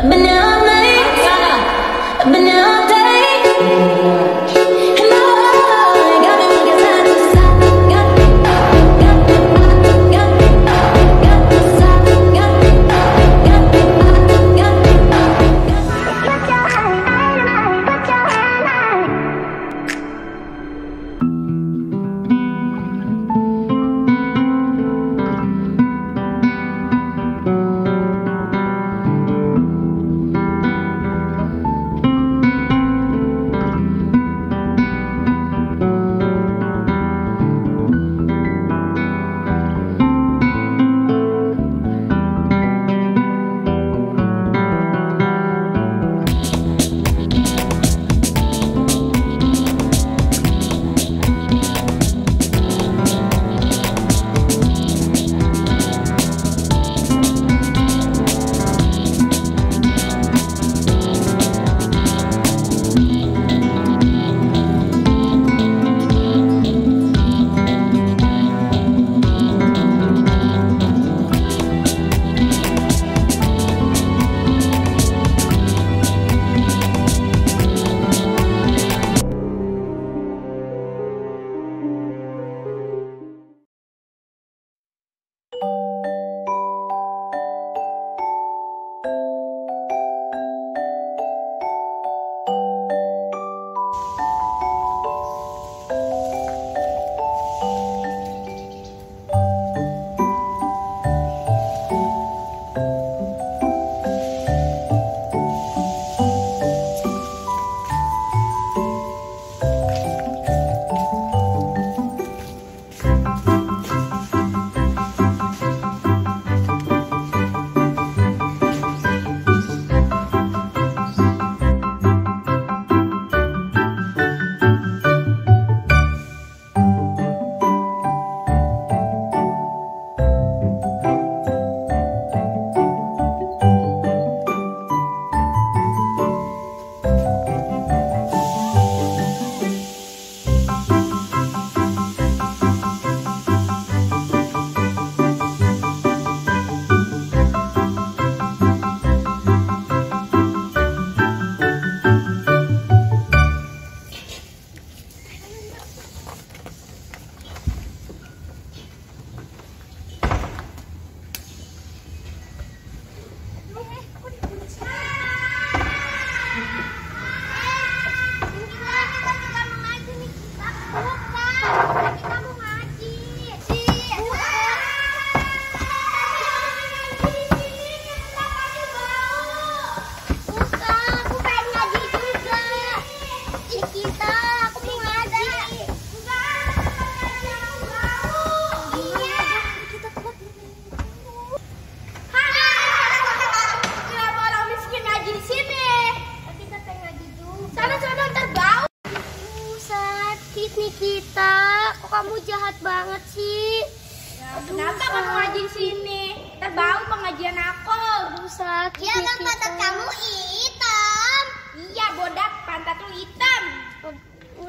But now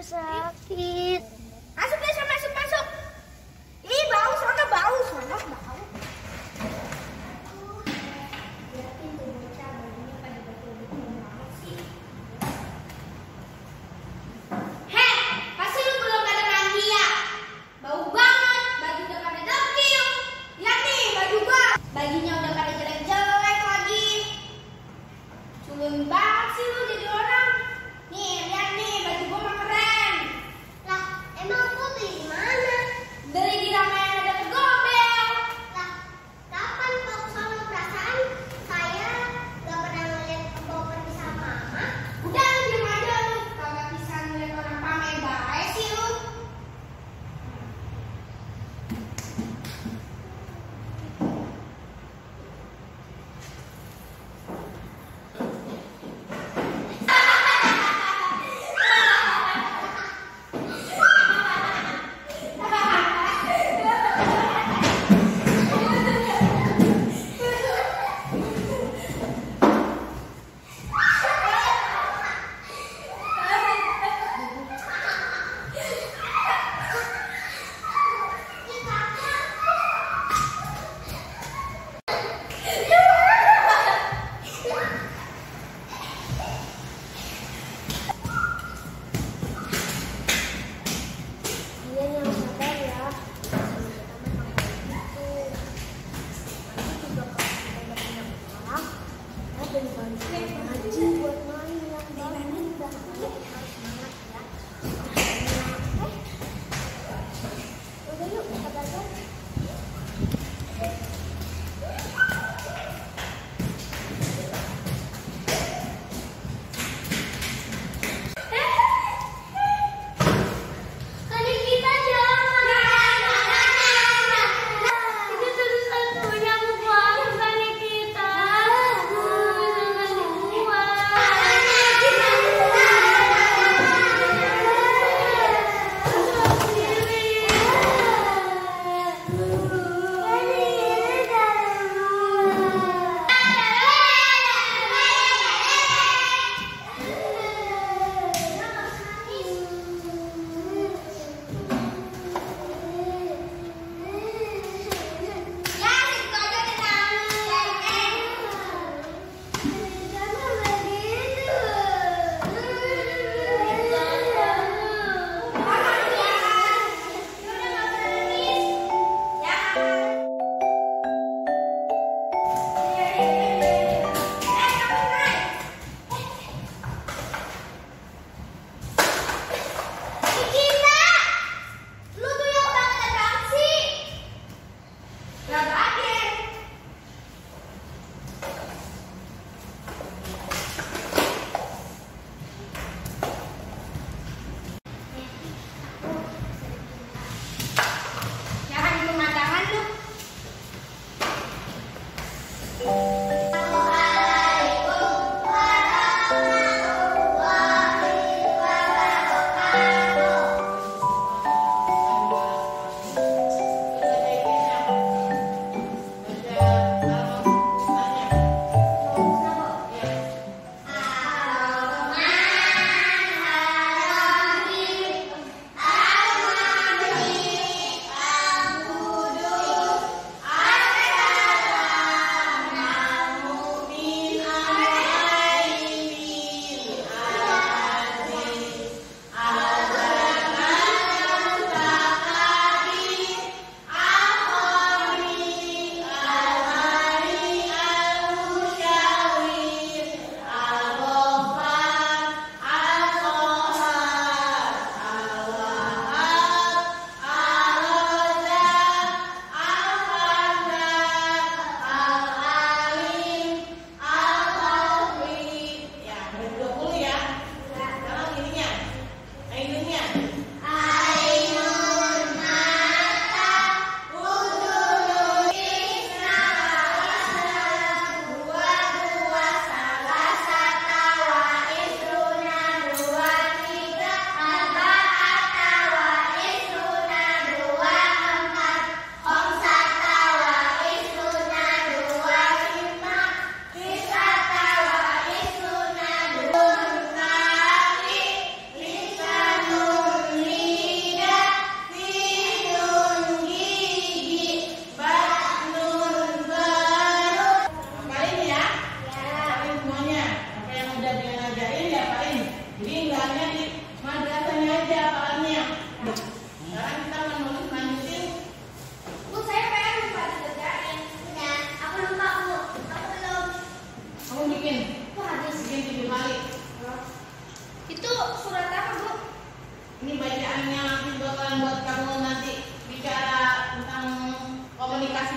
Sakit.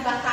da.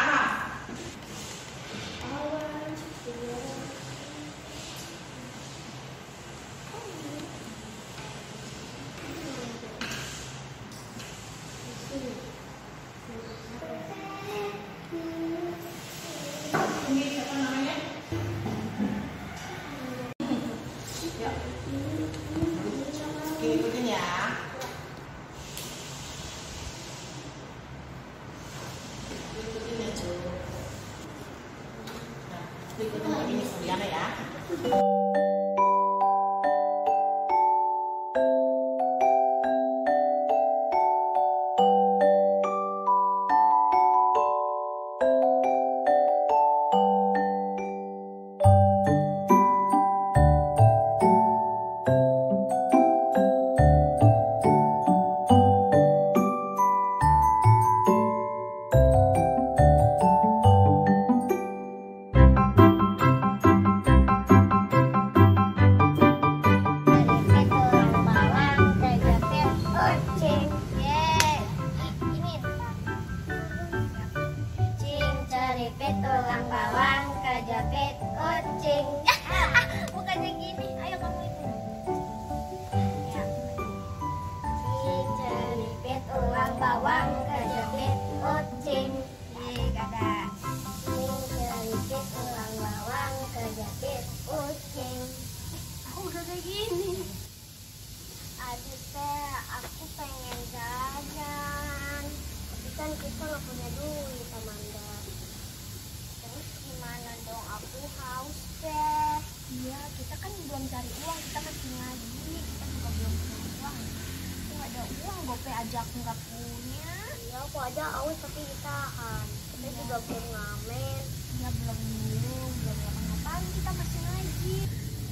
Uang, gope aja aku nggak punya. Iya, aku aja haus tapi ditahan. Kita juga belum ngamen. Iya, belum minum, belum ngapa-ngapain, kita masih ngaji.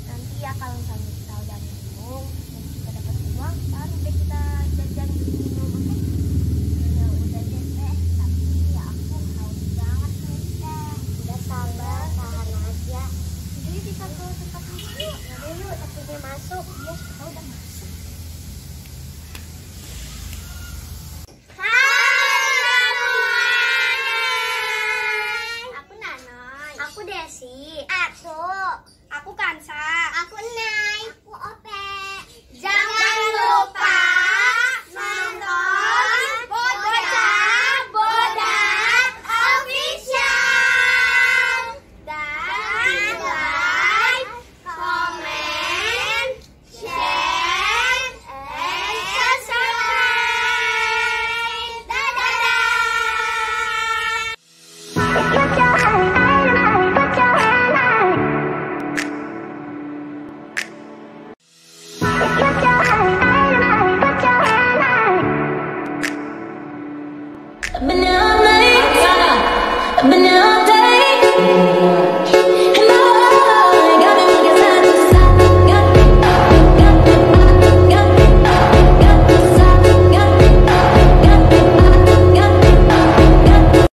Nanti ya kalau misalnya kita udah minum, dan kita dapat uang, baru deh kita jajan minum, oke? Ya udah deh teh, tapi ya aku haus banget nih teh. Udah sabar, tahan aja. Jadi kita ke tempat dulu yuk. Yuk, taksinya masuk. Iya, masuk.